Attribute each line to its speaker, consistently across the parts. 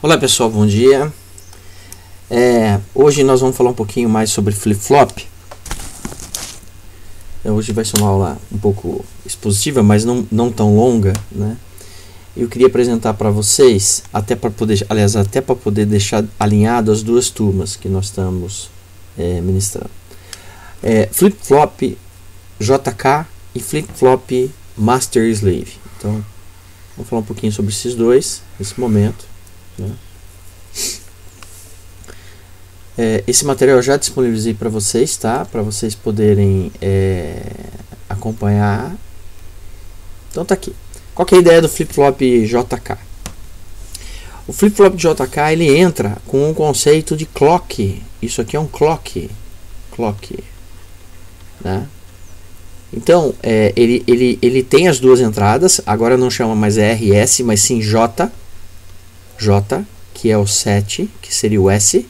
Speaker 1: Olá pessoal, bom dia. É, hoje nós vamos falar um pouquinho mais sobre flip-flop. É, hoje vai ser uma aula um pouco expositiva, mas não, não tão longa, né? Eu queria apresentar para vocês, até para poder, aliás, até para poder deixar alinhado as duas turmas que nós estamos é, ministrando. É, flip-flop JK e flip-flop Master Slave. Então, vamos falar um pouquinho sobre esses dois nesse momento. Né? É, esse material eu já disponibilizei para vocês, tá? Para vocês poderem é, acompanhar. Então tá aqui. Qual é a ideia do flip-flop JK? O flip-flop JK ele entra com um conceito de clock. Isso aqui é um clock. Clock. Né? Então, é, ele, ele, ele tem as duas entradas. Agora não chama mais RS, mas sim J J, que é o 7, que seria o S,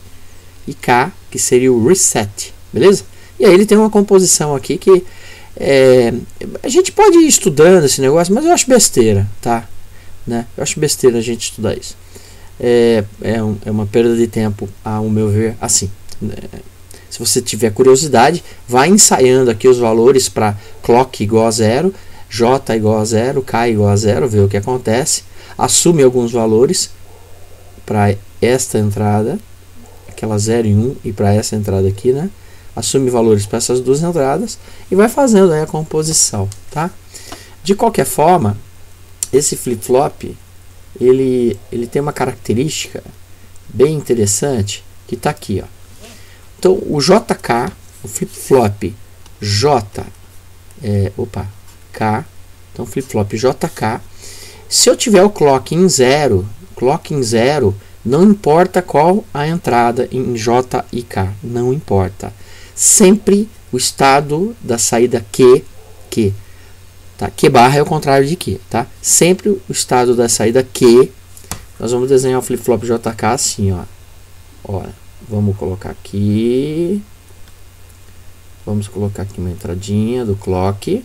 Speaker 1: e K, que seria o reset, beleza? E aí ele tem uma composição aqui que é, a gente pode ir estudando esse negócio, mas eu acho besteira, tá? Né? Eu acho besteira a gente estudar isso. É, é, um, é uma perda de tempo, ao meu ver, assim. Né? Se você tiver curiosidade, vai ensaiando aqui os valores para clock igual a zero, J igual a zero, K igual a zero, ver o que acontece. Assume alguns valores para esta entrada, aquela 0 e 1 um, e para essa entrada aqui, né? Assume valores para essas duas entradas e vai fazendo aí a composição, tá? De qualquer forma, esse flip-flop, ele, ele tem uma característica bem interessante que está aqui, ó. Então, o JK, o flip-flop J, é, opa, K, então flip-flop JK, se eu tiver o clock em zero, clock em zero, não importa qual a entrada em J e K, não importa. Sempre o estado da saída Q, Q, tá? Q barra é o contrário de Q, tá? Sempre o estado da saída Q, nós vamos desenhar o flip-flop JK assim, ó. Olha, vamos colocar aqui, vamos colocar aqui uma entradinha do clock,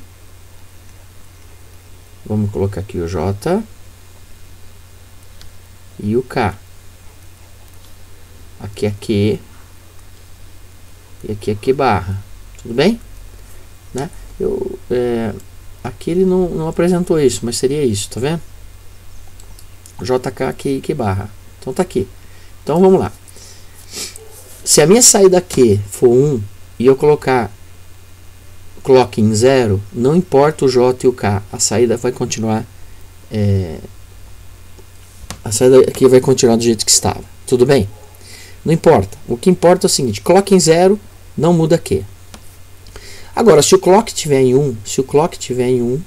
Speaker 1: vamos colocar aqui o J, e o K. Aqui é Q. E aqui é Q barra. Tudo bem? Né? Eu, é, aqui ele não, não apresentou isso, mas seria isso, tá vendo? JK, Q e Q barra. Então tá aqui. Então vamos lá. Se a minha saída Q for 1 e eu colocar clock em 0, não importa o J e o K, a saída vai continuar é, a saída aqui vai continuar do jeito que estava. Tudo bem? Não importa. O que importa é o seguinte: clock em zero, não muda Q. Agora, se o clock estiver em 1, se o clock estiver em 1,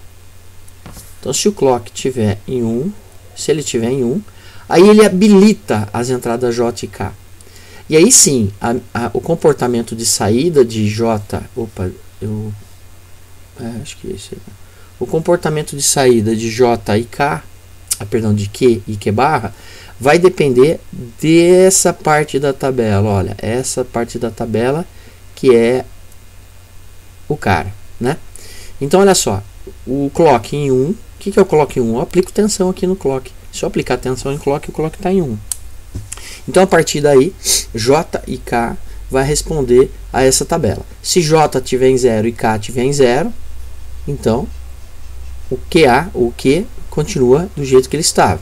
Speaker 1: então se o clock estiver em 1, se ele estiver em 1, aí ele habilita as entradas J e K. E aí sim, a, a, o comportamento de saída de J, opa, eu é, acho que é esse. O comportamento de saída de J e K perdão, de Q e Q barra, vai depender dessa parte da tabela. Olha, essa parte da tabela que é o cara, né? Então, olha só, o clock em 1, o que, que é o clock em 1? Eu aplico tensão aqui no clock. Se eu aplicar tensão em clock, o clock está em 1. Então, a partir daí, J e K vai responder a essa tabela. Se J tiver em 0 e K tiver em 0, então o QA, o Q continua do jeito que ele estava.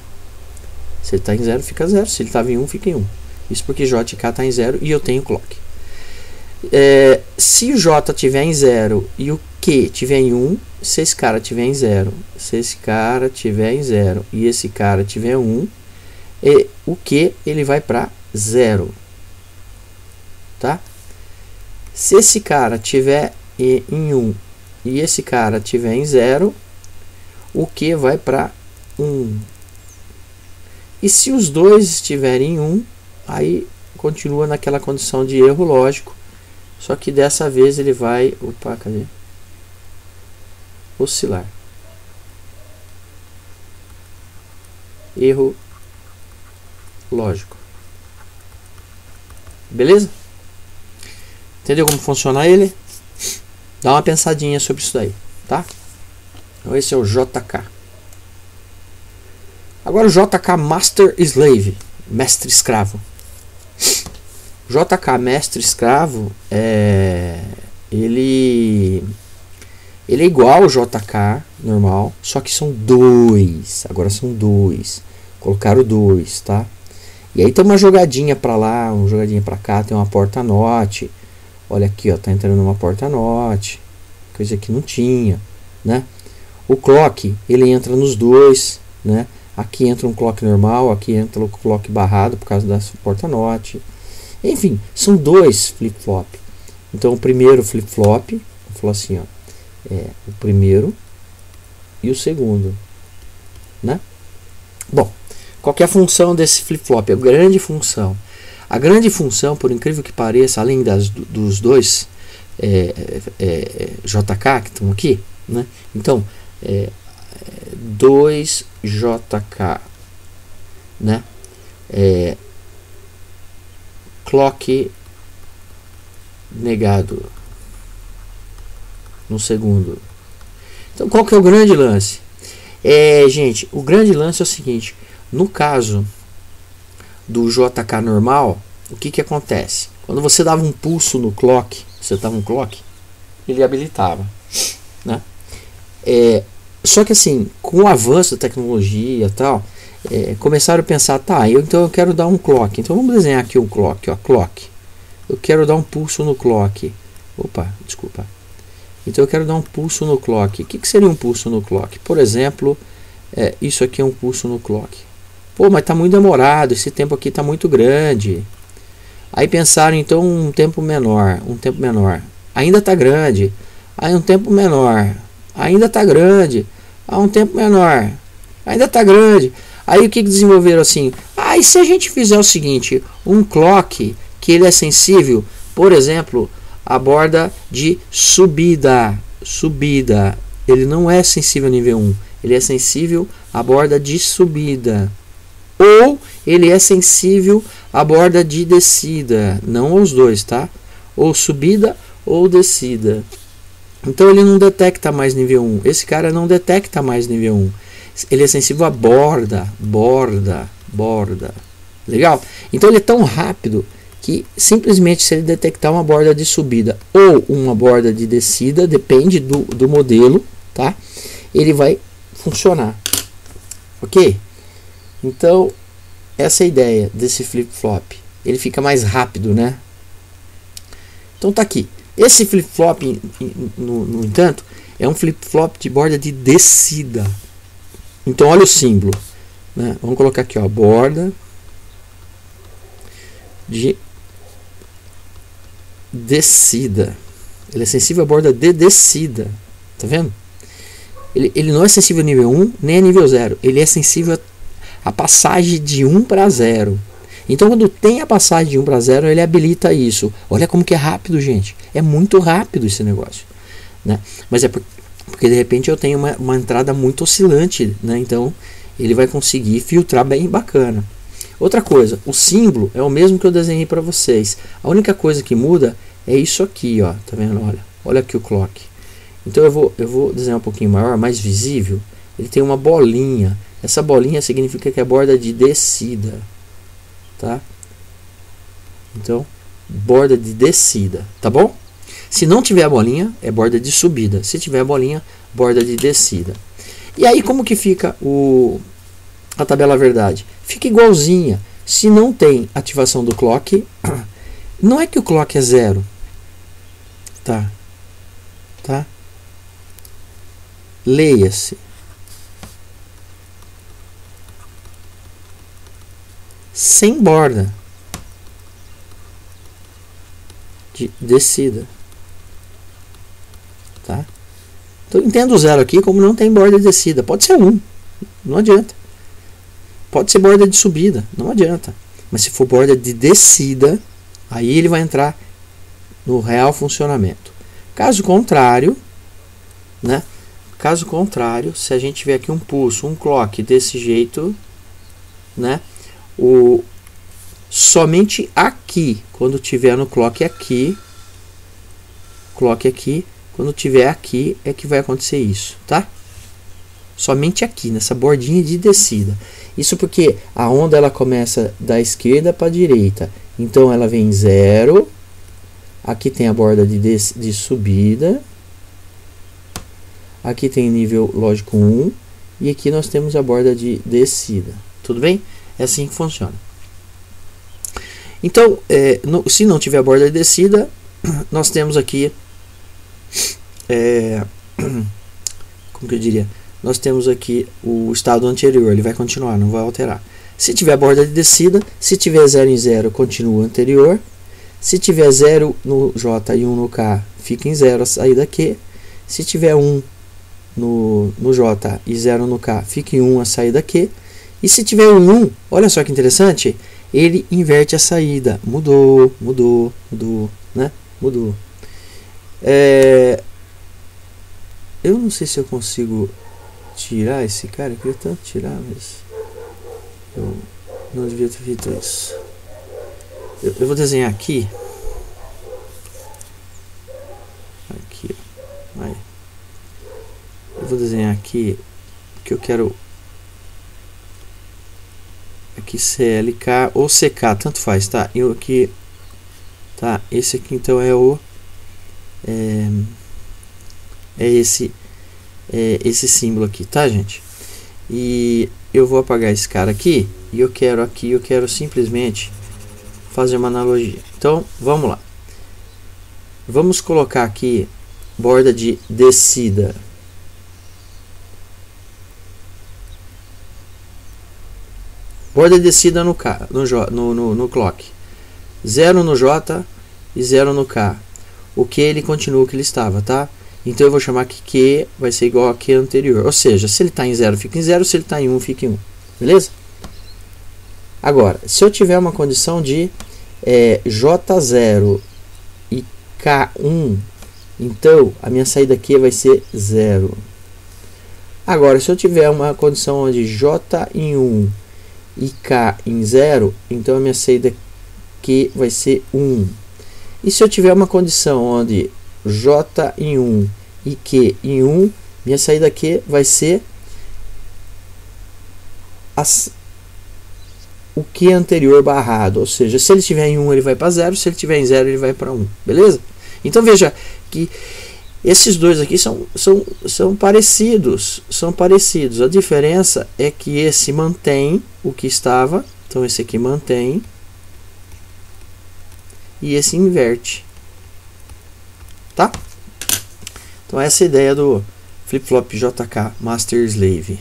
Speaker 1: Se ele está em 0, fica 0. Se ele estava em 1, um, fica em 1. Um. Isso porque J e K está em 0 e eu tenho clock. É, se o J estiver em 0 e o Q estiver em 1, um, se esse cara estiver em 0, se esse cara estiver em 0 e esse cara estiver em 1, e o Q ele vai para 0. Tá? Se esse cara estiver em 1 e esse cara estiver em 0, o Q vai para 1. E se os dois estiverem em 1, aí continua naquela condição de erro lógico, só que dessa vez ele vai, opa, cadê? Oscilar. Erro lógico. Beleza? Entendeu como funciona ele? Dá uma pensadinha sobre isso daí, tá? Então esse é o JK. Agora o JK Master Slave. mestre escravo. JK mestre escravo é ele ele é igual ao JK normal, só que são dois. Agora são dois. Colocaram dois, tá? E aí tem uma jogadinha para lá, uma jogadinha para cá, tem uma porta note. Olha aqui, ó, tá entrando uma porta note. Coisa que não tinha, né? O clock, ele entra nos dois, né? Aqui entra um clock normal, aqui entra o clock barrado por causa da porta note. Enfim, são dois flip-flop. Então o primeiro flip-flop, vou falar assim, ó, é o primeiro e o segundo, né? Bom, qual é a função desse flip-flop? A grande função. A grande função, por incrível que pareça, além das, dos dois é, é, é JK que estão aqui, né? Então, é, 2JK, né? É, clock negado no segundo. Então, qual que é o grande lance? É, gente, o grande lance é o seguinte: no caso do JK normal, o que que acontece? Quando você dava um pulso no clock, você dava um clock, ele habilitava, né? É, só que assim, com o avanço da tecnologia e tal, é, começaram a pensar, tá, eu, então eu quero dar um clock. Então vamos desenhar aqui um clock, ó, clock. Eu quero dar um pulso no clock. Opa, desculpa. Então eu quero dar um pulso no clock. O que, que seria um pulso no clock? Por exemplo, é, isso aqui é um pulso no clock. Pô, mas está muito demorado, esse tempo aqui está muito grande. Aí pensaram então um tempo menor, um tempo menor. Ainda está grande. Aí um tempo menor. Ainda está grande a um tempo menor. Ainda está grande. Aí o que desenvolveram assim? Ah, e se a gente fizer o seguinte, um clock que ele é sensível, por exemplo, a borda de subida, subida, ele não é sensível a nível 1, ele é sensível à borda de subida. Ou ele é sensível à borda de descida, não aos dois, tá? Ou subida ou descida. Então ele não detecta mais nível 1. Esse cara não detecta mais nível 1. Ele é sensível a borda, borda, borda. Legal? Então ele é tão rápido que simplesmente se ele detectar uma borda de subida ou uma borda de descida, depende do, do modelo, tá? Ele vai funcionar. Ok? Então, essa é a ideia desse flip-flop. Ele fica mais rápido, né? Então tá aqui. Esse flip-flop, no, no entanto, é um flip-flop de borda de descida. Então, olha o símbolo. Né? Vamos colocar aqui, ó, borda de descida. Ele é sensível à borda de descida. Tá vendo? Ele, ele não é sensível a nível 1 nem a nível 0. Ele é sensível à passagem de 1 para 0. Então, quando tem a passagem de 1 para 0, ele habilita isso. Olha como que é rápido, gente. É muito rápido esse negócio. Né? Mas é porque, de repente eu tenho uma, uma entrada muito oscilante. Né? Então, ele vai conseguir filtrar bem bacana. Outra coisa, o símbolo é o mesmo que eu desenhei para vocês. A única coisa que muda é isso aqui, ó. Tá vendo? Olha, olha aqui o clock. Então eu vou, eu vou desenhar um pouquinho maior, mais visível. Ele tem uma bolinha. Essa bolinha significa que é borda de descida tá? Então, borda de descida, tá bom? Se não tiver bolinha, é borda de subida. Se tiver bolinha, borda de descida. E aí como que fica o a tabela verdade? Fica igualzinha. Se não tem ativação do clock, não é que o clock é zero, tá? Tá? Leia-se. Sem borda de descida. Tá? Então entendo o zero aqui como não tem borda de descida. Pode ser um, não adianta. Pode ser borda de subida, não adianta. Mas se for borda de descida, aí ele vai entrar no real funcionamento. Caso contrário, né? Caso contrário, se a gente tiver aqui um pulso, um clock desse jeito, né? O somente aqui, quando tiver no clock aqui, clock aqui, quando tiver aqui é que vai acontecer isso, tá? somente aqui, nessa bordinha de descida. Isso porque a onda ela começa da esquerda para a direita. Então ela vem zero. Aqui tem a borda de, de subida. Aqui tem nível lógico 1. E aqui nós temos a borda de descida. Tudo bem? É assim que funciona. Então, é, no, se não tiver borda de descida, nós temos aqui. É, como que eu diria? Nós temos aqui o estado anterior, ele vai continuar, não vai alterar. Se tiver borda de descida, se tiver 0 em 0, continua anterior. Se tiver 0 no J e 1 um no K, fica em 0 a saída Q. Se tiver 1 um no, no J e 0 no K, fica em 1 um a saída Q. E se tiver um 1, olha só que interessante, ele inverte a saída. Mudou, mudou, mudou, né? Mudou. É, eu não sei se eu consigo tirar esse cara. Eu queria tanto tirar, mas eu não devia ter feito isso. Eu, eu vou desenhar aqui. Aqui, aí. Eu vou desenhar aqui que eu quero aqui CLK ou CK, tanto faz, tá? E aqui tá, esse aqui então é o é, é esse é, esse símbolo aqui, tá, gente? E eu vou apagar esse cara aqui e eu quero aqui, eu quero simplesmente fazer uma analogia. Então, vamos lá. Vamos colocar aqui borda de descida. Borda de descida no K, no, no, no, no clock. 0 no J e 0 no K. O que ele continua o que ele estava, tá? Então eu vou chamar que Q vai ser igual a Q anterior. Ou seja, se ele está em 0, fica em 0. Se ele está em 1, um, fica em 1. Um. Beleza? Agora, se eu tiver uma condição de é, J0 e K1, então a minha saída Q vai ser 0. Agora, se eu tiver uma condição onde J em 1 e K em 0, então a minha saída Q vai ser 1. E se eu tiver uma condição onde J em 1 e Q em 1, minha saída Q vai ser as, o Q anterior barrado. Ou seja, se ele estiver em 1, ele vai para 0, se ele estiver em 0, ele vai para 1. Beleza? Então veja que esses dois aqui são, são, são parecidos. São parecidos. A diferença é que esse mantém o que estava. Então esse aqui mantém. E esse inverte tá? Então essa é a ideia do flip-flop JK Master Slave.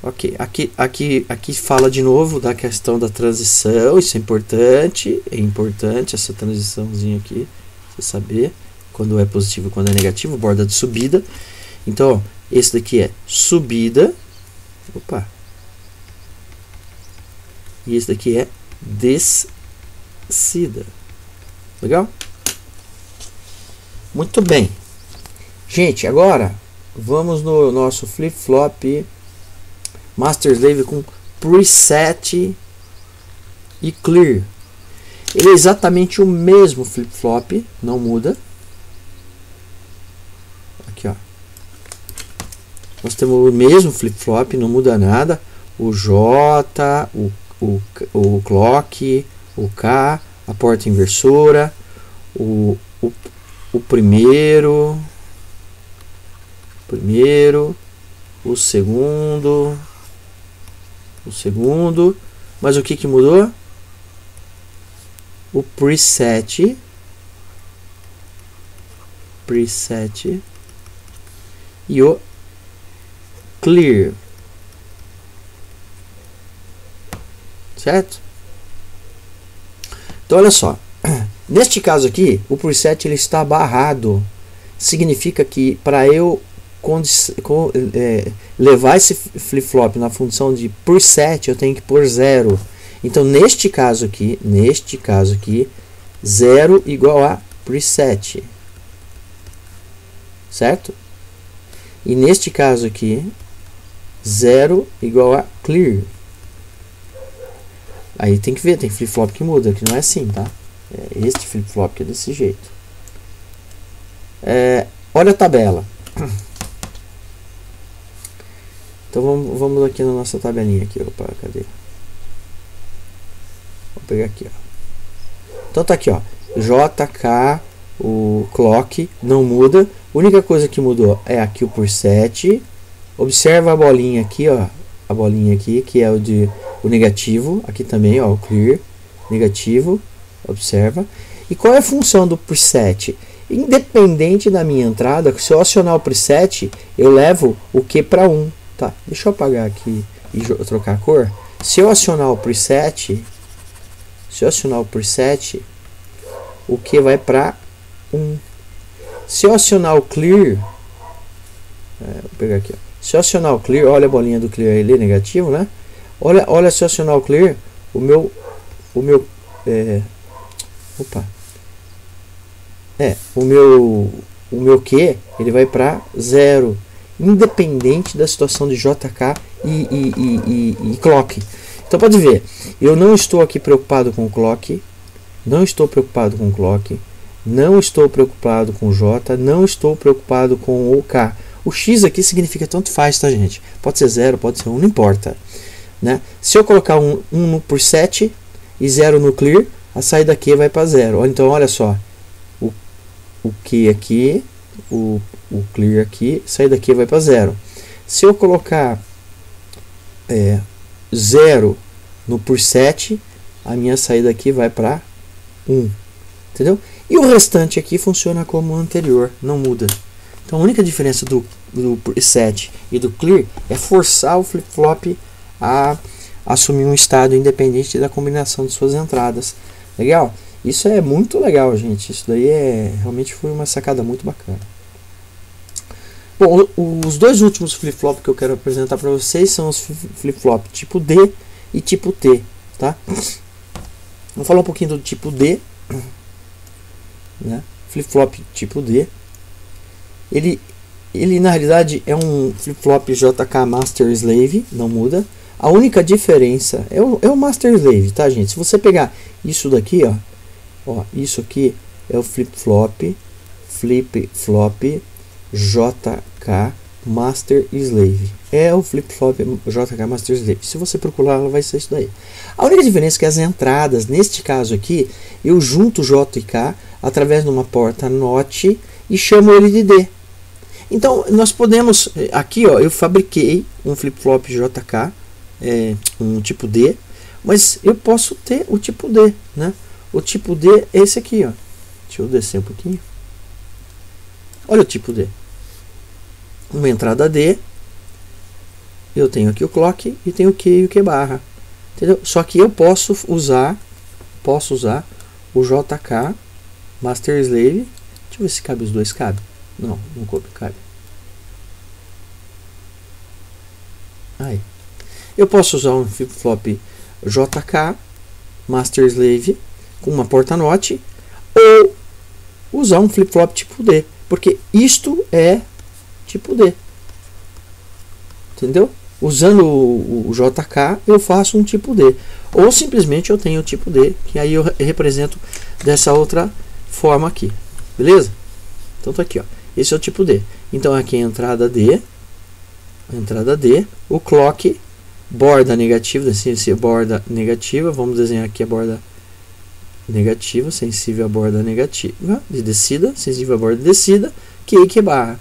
Speaker 1: Ok, aqui, aqui, aqui fala de novo da questão da transição, isso é importante, é importante essa transiçãozinha aqui, você saber quando é positivo e quando é negativo, borda de subida. Então, ó, esse daqui é subida, opa, e esse daqui é descida. Legal? Muito bem. Gente, agora vamos no nosso flip-flop Master Slave com preset e clear. Ele é exatamente o mesmo flip-flop, não muda. Aqui, ó. Nós temos o mesmo flip-flop, não muda nada. O J, o, o, o clock, o K, a porta inversora, o, o, o primeiro, primeiro, o segundo, o segundo, mas o que que mudou? O preset, preset e o clear, certo? Então olha só. Neste caso aqui, o preset ele está barrado. Significa que para eu é, levar esse flip-flop na função de preset, eu tenho que pôr zero. Então, neste caso aqui, neste caso aqui, zero igual a preset. Certo? E neste caso aqui, zero igual a clear. Aí tem que ver, tem flip-flop que muda, que não é assim, tá? É este flip-flop que é desse jeito. É, olha a tabela. Então vamos, vamos aqui na nossa tabelinha aqui, opa, cadê? Vou pegar aqui, ó. Então tá aqui, ó. JK, o clock não muda. A única coisa que mudou é aqui o por 7. Observa a bolinha aqui, ó. A bolinha aqui, que é o de o negativo. Aqui também, ó, o clear, negativo. Observa. E qual é a função do preset? Independente da minha entrada, se eu acionar o preset, eu levo o Q para 1. Tá, deixa eu apagar aqui e trocar a cor. Se eu acionar o preset, se eu acionar o preset, o Q vai para 1. Se eu acionar o clear, é, vou pegar aqui, ó. Se eu acionar o clear, olha a bolinha do clear ali, negativo, né? Olha, olha se eu acionar o clear, o meu, o meu, é, opa, é, o meu, o meu Q, ele vai para zero, independente da situação de JK e, e, e, e, clock. Então pode ver, eu não estou aqui preocupado com o clock, não estou preocupado com o clock, não estou preocupado com o J, não estou preocupado com o K. O X aqui significa tanto faz, tá gente? Pode ser 0, pode ser 1, um, não importa. Né? Se eu colocar 1 um, um por 7 e 0 no clear, a saída Q vai para 0. Então olha só, o Q aqui, o, o clear aqui, sair daqui vai para zero. Se eu colocar é, zero no por 7, a minha saída aqui vai para 1. Entendeu? E o restante aqui funciona como o anterior, não muda. Então a única diferença do, do set e do clear é forçar o flip-flop a assumir um estado independente da combinação de suas entradas. Legal? Isso é muito legal, gente. Isso daí é realmente foi uma sacada muito bacana. Bom, os dois últimos flip-flop que eu quero apresentar para vocês são os flip-flop tipo D e tipo T, tá? Vou falar um pouquinho do tipo D, né? Flip-flop tipo D. Ele, ele na realidade é um flip-flop JK Master Slave, não muda. A única diferença é o, é o Master Slave, tá, gente? Se você pegar isso daqui, ó, Ó, isso aqui é o flip-flop, flip-flop JK Master Slave. É o flip-flop JK Master Slave. Se você procurar, vai ser isso daí. A única diferença é que as entradas, neste caso aqui, eu junto J e K através de uma porta NOT e chamo ele de D. Então, nós podemos, aqui ó, eu fabriquei um flip-flop JK, é, um tipo D, mas eu posso ter o tipo D, né? O tipo D é esse aqui, ó. Deixa eu descer um pouquinho. Olha o tipo D. Uma entrada D. Eu tenho aqui o clock e tenho o Q e o Q barra. Entendeu? Só que eu posso usar, posso usar o JK Master Slave. Deixa eu ver se cabe os dois, cabe. Não, não cabe. Aí. Eu posso usar um flip-flop JK Master Slave com uma porta-note ou usar um flip-flop tipo D, porque isto é tipo D. Entendeu? Usando o, o, JK, eu faço um tipo D. Ou simplesmente eu tenho o tipo D, que aí eu represento dessa outra forma aqui. Beleza? Então tá aqui, ó. Esse é o tipo D. Então aqui é a entrada D, a entrada D, o clock, borda negativa, assim, borda negativa, vamos desenhar aqui a borda negativa, sensível à borda negativa de descida, sensível à borda de descida, Q e Q barra.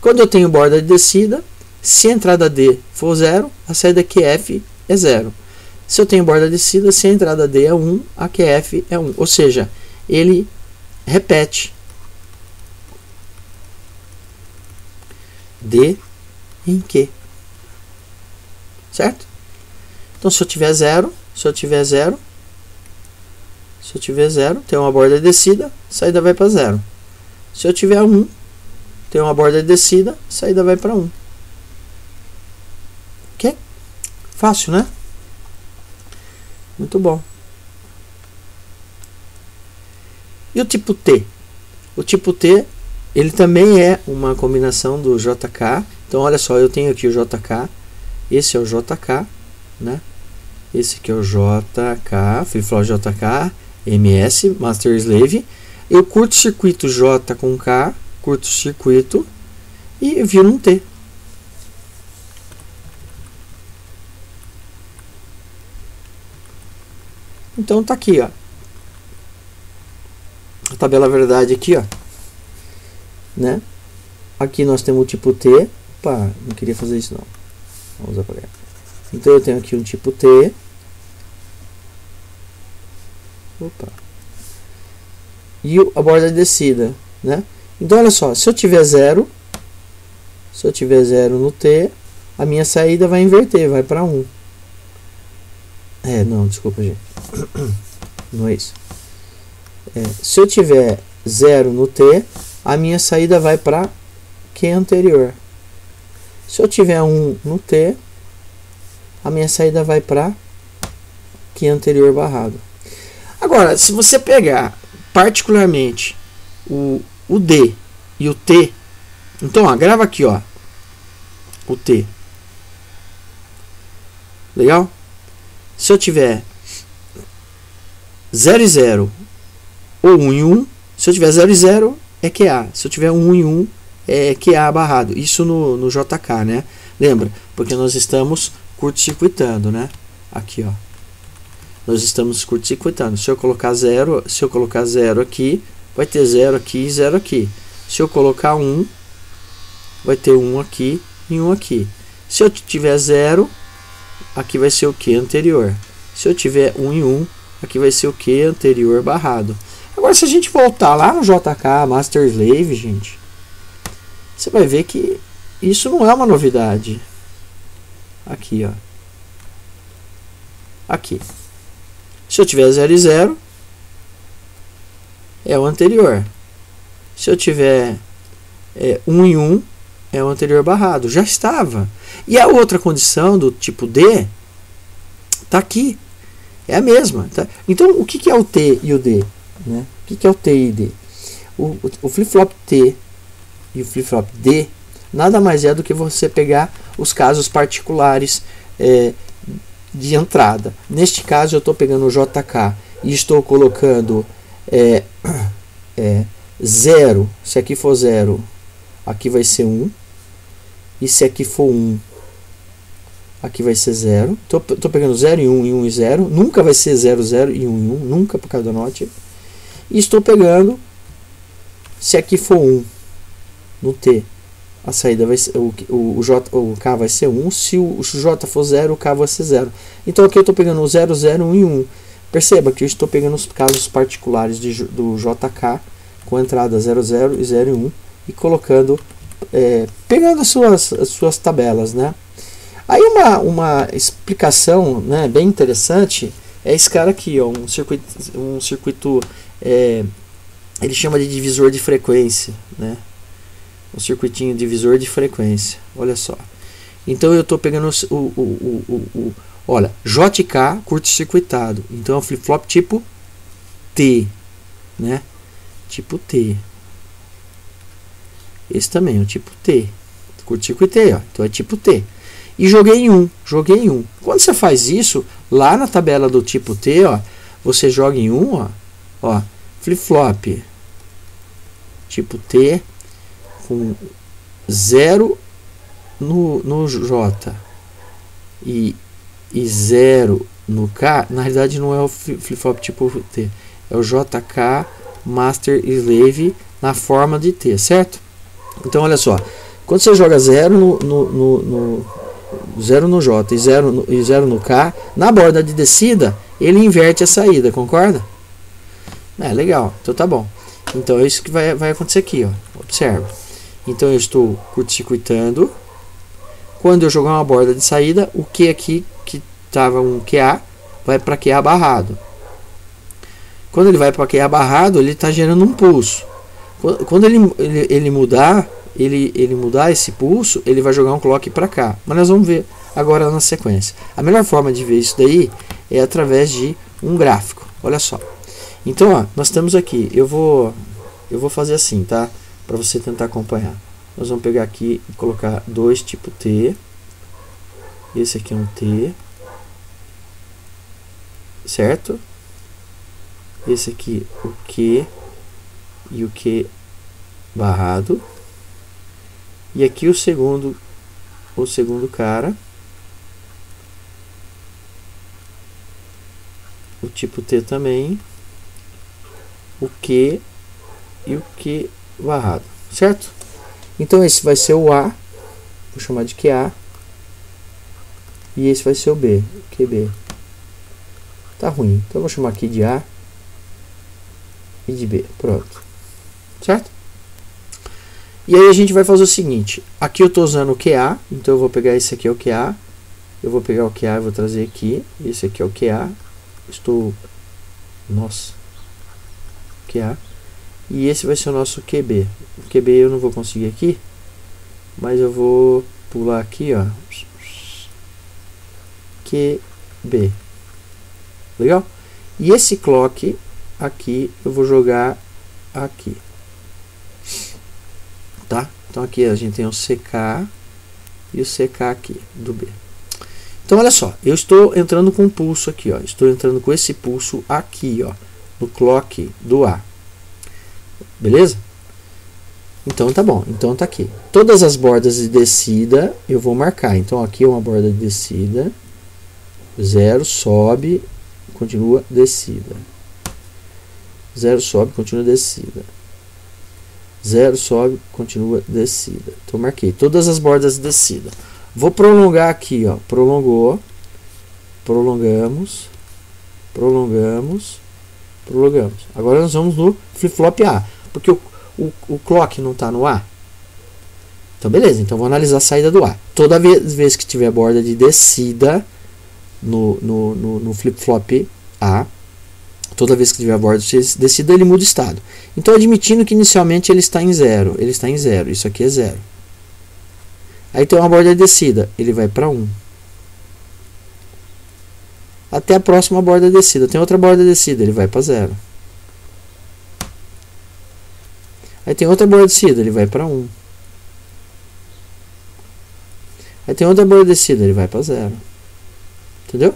Speaker 1: Quando eu tenho borda de descida, se a entrada D for zero, a saída QF é zero. Se eu tenho borda de descida, se a entrada D é 1, a QF é 1. Ou seja, ele repete D em Q. Certo? Então, se eu tiver zero, se eu tiver zero, se eu tiver zero, tem uma borda descida, saída vai para zero. Se eu tiver 1, um, tem uma borda descida, saída vai para 1. Um. Ok? Fácil, né? Muito bom. E o tipo T? O tipo T, ele também é uma combinação do JK. Então, olha só, eu tenho aqui o JK. Esse é o JK, né? Esse aqui é o JK, flip-flop JK, MS, Master Slave. Eu curto circuito J com K, curto circuito e viro um T. Então tá aqui, ó. A tabela verdade aqui, ó. Né? Aqui nós temos o tipo T. Opa, não queria fazer isso não. Vamos apagar. Então eu tenho aqui um tipo T. Opa. E a borda de descida, né? Então olha só, se eu tiver zero, se eu tiver zero no T, a minha saída vai inverter, vai para 1. É, não, desculpa, gente. Não é isso. É, se eu tiver zero no T, a minha saída vai para Q anterior. Se eu tiver 1 no T, a minha saída vai para Q anterior barrado. Agora, se você pegar particularmente o, o D e o T, então ó, grava aqui ó, o T. Legal? Se eu tiver 0 e 0 ou 1 e 1, se eu tiver 0 e 0 é QA. Se eu tiver 1 e 1 é QA barrado. Isso no, no JK, né? Lembra? Porque nós estamos curto-circuitando, né? Aqui, ó. Nós estamos curto-circuitando. Se eu colocar 0, se eu colocar 0 aqui, vai ter 0 aqui e 0 aqui. Se eu colocar 1, um, vai ter 1 um aqui e 1 um aqui. Se eu tiver 0, aqui vai ser o que anterior. Se eu tiver 1 um e 1, um, aqui vai ser o que anterior barrado. Agora, se a gente voltar lá no JK Master Slave, gente, você vai ver que isso não é uma novidade. Aqui, ó. Aqui. Se eu tiver 0 e 0, é o anterior. Se eu tiver 1 é, um e 1, um, é o anterior barrado. Já estava. E a outra condição do tipo D está aqui. É a mesma. Tá? Então, o que, que é o T e o D? Né? O que, que é o T e D? O, o, flip-flop T e o flip-flop D nada mais é do que você pegar os casos particulares é, de entrada. Neste caso, eu estou pegando o JK e estou colocando é, é, 0. Se aqui for 0, aqui vai ser 1. Um, e se aqui for 1, um, aqui vai ser 0. Estou pegando 0 e 1 um, e 1 um e 0. Nunca vai ser 0, 0 e 1 um, e 1. Nunca por causa da note. E estou pegando, se aqui for 1 no T, a saída vai ser, o, o, J, o K vai ser 1. Se o, o J for 0, o K vai ser 0. Então aqui eu estou pegando o 0, 0, 1 e 1. Perceba que eu estou pegando os casos particulares de, do JK com entrada 00 e 0 e 1 e colocando, é, pegando as suas, as suas tabelas, né? Aí uma, uma explicação né, bem interessante é esse cara aqui, ó, um circuito, um circuito é, ele chama de divisor de frequência, né? Um circuitinho divisor de frequência, olha só. Então eu estou pegando o, o, o, o, olha, JK curto-circuitado, então é um flip-flop tipo T, né? Tipo T. Esse também é o tipo T. Curto-circuitei, ó. Então é tipo T. E joguei em 1. Joguei em 1. Quando você faz isso, lá na tabela do tipo T, ó, você joga em 1, ó. Ó, flip-flop. Tipo T com 0 no, no J e, e 0 no K, na realidade não é o flip-flop tipo T, é o JK master slave na forma de T, certo? Então olha só, quando você joga 0 no, no, no, no 0 no J e 0 no, e 0 no K, na borda de descida, ele inverte a saída, concorda? É, legal, então tá bom. Então é isso que vai, vai acontecer aqui, ó. observa. Então eu estou curto-circuitando. Quando eu jogar uma borda de saída, o Q aqui, que estava um QA, vai para QA barrado. Quando ele vai para QA barrado, ele está gerando um pulso. Quando ele, ele, ele, mudar, ele, ele mudar esse pulso, ele vai jogar um clock para cá. Mas nós vamos ver agora na sequência. A melhor forma de ver isso daí é através de um gráfico. Olha só. Então, ó, nós temos aqui. Eu vou, eu vou fazer assim, tá? Para você tentar acompanhar. Nós vamos pegar aqui e colocar dois tipo T. Esse aqui é um T. Certo? esse aqui o Q e o Q barrado e aqui o segundo o segundo cara o tipo T também, o Q e o Q barrado, certo? Então esse vai ser o A, vou chamar de QA, e esse vai ser o B, QB. Tá ruim, então vou chamar aqui de A e de B, pronto, certo? E aí a gente vai fazer o seguinte, aqui eu estou usando o QA, então eu vou pegar esse aqui é o QA, eu vou pegar o QA e vou trazer aqui, esse aqui é o QA, estou, nossa, QA, e esse vai ser o nosso QB. O QB eu não vou conseguir aqui, mas eu vou pular aqui, ó. QB. Legal? E esse clock aqui eu vou jogar aqui. Tá? Então aqui a gente tem o CK e o CK aqui do B. Então olha só, eu estou entrando com um pulso aqui, ó. Estou entrando com esse pulso aqui, ó, no clock do A. Beleza? Então tá bom, então tá aqui. Todas as bordas de descida eu vou marcar. Então aqui é uma borda de descida. Zero, sobe, continua descida. Zero, sobe, continua descida. Zero, sobe, continua descida. Então marquei todas as bordas de descida. Vou prolongar aqui, ó. Prolongou. Prolongamos. Prolongamos. Prolongamos. Agora nós vamos no flip-flop A. Porque o, o, o clock não está no A. Então, beleza. Então, vou analisar a saída do A. Toda vez, vez que tiver borda de descida no, no, no, no flip-flop A, toda vez que tiver borda de descida, ele muda o estado. Então, admitindo que inicialmente ele está em zero. Ele está em zero. Isso aqui é zero. Aí tem uma borda de descida. Ele vai para 1. Até a próxima borda de descida. Tem outra borda de descida. Ele vai para 0. Aí tem outra borda descida, ele vai para 1. Aí tem outra borda descida, ele vai para 0. Entendeu?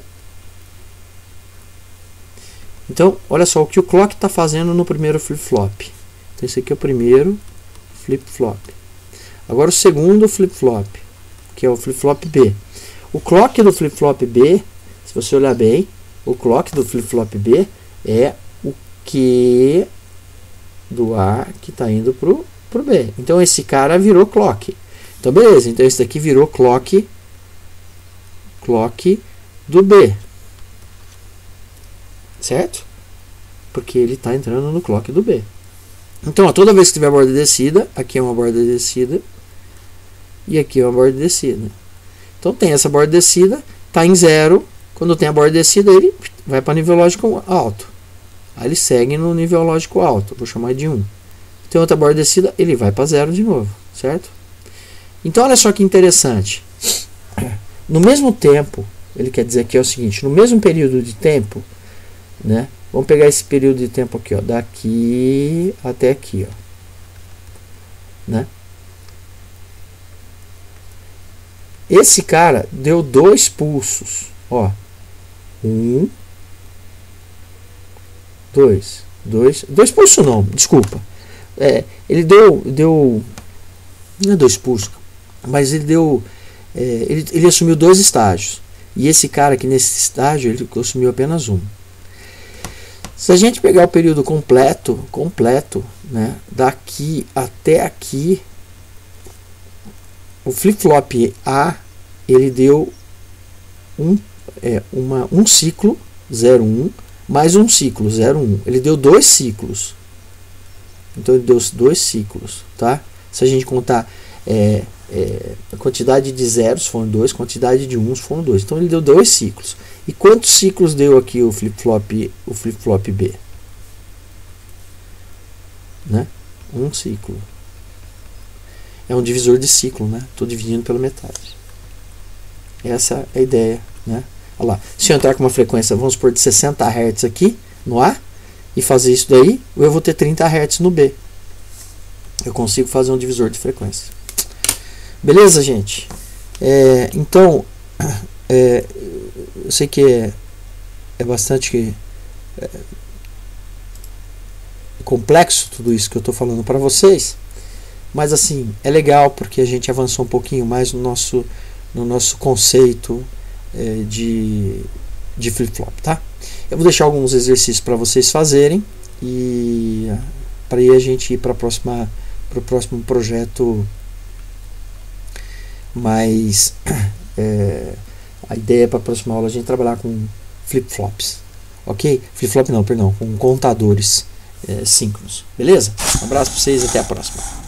Speaker 1: Então, olha só o que o clock está fazendo no primeiro flip-flop. Então, esse aqui é o primeiro flip-flop. Agora, o segundo flip-flop, que é o flip-flop B. O clock do flip-flop B, se você olhar bem, o clock do flip-flop B é o que do A que está indo para o B. Então esse cara virou clock. Então beleza, então esse daqui virou clock clock do B. Certo? Porque ele está entrando no clock do B. Então, ó, toda vez que tiver borda descida, aqui é uma borda descida e aqui é uma borda descida. Então tem essa borda descida, está em zero. Quando tem a borda descida, ele vai para nível lógico alto. Aí ele segue no nível lógico alto, vou chamar de 1. Tem outra borda descida, ele vai para zero de novo, certo? Então olha só que interessante. No mesmo tempo, ele quer dizer que é o seguinte, no mesmo período de tempo, né? Vamos pegar esse período de tempo aqui, ó, daqui até aqui, ó. Né? Esse cara deu dois pulsos, ó. Um, Dois. Dois. Dois pulsos não, desculpa. É, ele deu. deu não é dois pulsos, mas ele deu. É, ele, ele assumiu dois estágios. E esse cara aqui nesse estágio, ele assumiu apenas um. Se a gente pegar o período completo, completo, né, daqui até aqui, o flip-flop A, ele deu um, é, uma, um ciclo 01 mais um ciclo, 0, 1. Ele deu dois ciclos. Então ele deu dois ciclos, tá? Se a gente contar é, é, a quantidade de zeros foram dois, quantidade de uns foram dois. Então ele deu dois ciclos. E quantos ciclos deu aqui o flip-flop o flip-flop B? Né? Um ciclo. É um divisor de ciclo, né? Estou dividindo pela metade. Essa é a ideia, né? Olha lá. Se eu entrar com uma frequência, vamos supor, de 60 Hz aqui no A e fazer isso daí, eu vou ter 30 Hz no B. Eu consigo fazer um divisor de frequência. Beleza, gente? É, então, é, eu sei que é, é bastante é, complexo tudo isso que eu estou falando para vocês, mas assim, é legal porque a gente avançou um pouquinho mais no nosso, no nosso conceito é, de, de flip-flop, tá? Eu vou deixar alguns exercícios para vocês fazerem e para aí a gente ir para próxima para o próximo projeto mas é, a ideia para a próxima aula é a gente trabalhar com flip-flops ok? flip-flop não, perdão, com contadores é, síncronos beleza? Um abraço para vocês até a próxima